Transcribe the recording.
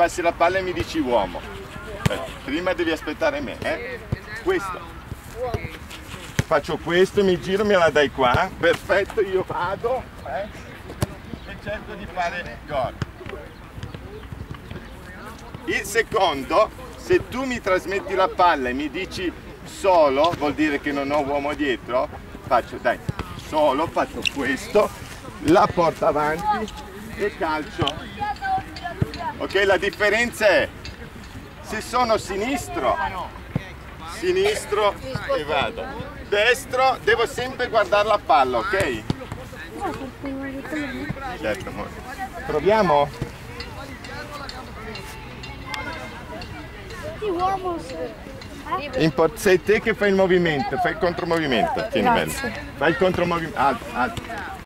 passi la palla e mi dici uomo. Eh, prima devi aspettare me, eh? Questo. Faccio questo, mi giro, me la dai qua. Perfetto, io vado, eh? E cerco di fare gol. Il secondo, se tu mi trasmetti la palla e mi dici solo, vuol dire che non ho uomo dietro, faccio, dai, solo, faccio questo, la porto avanti e calcio. Ok, la differenza è se sono sinistro, sinistro e vado, destro devo sempre guardare la palla, ok? Certo. Proviamo? sei te che fai il movimento, fai il contromovimento. Tieni bello. Fai il contromovimento. Alto, alto.